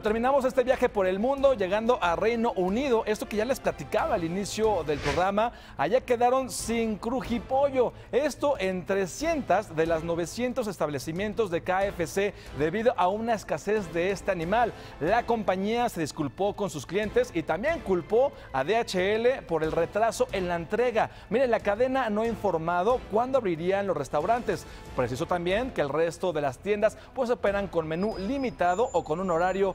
Terminamos este viaje por el mundo llegando a Reino Unido. Esto que ya les platicaba al inicio del programa, allá quedaron sin crujipollo. Esto en 300 de las 900 establecimientos de KFC debido a una escasez de este animal. La compañía se disculpó con sus clientes y también culpó a DHL por el retraso en la entrega. Miren, la cadena no ha informado cuándo abrirían los restaurantes. Precisó también que el resto de las tiendas pues operan con menú limitado o con un horario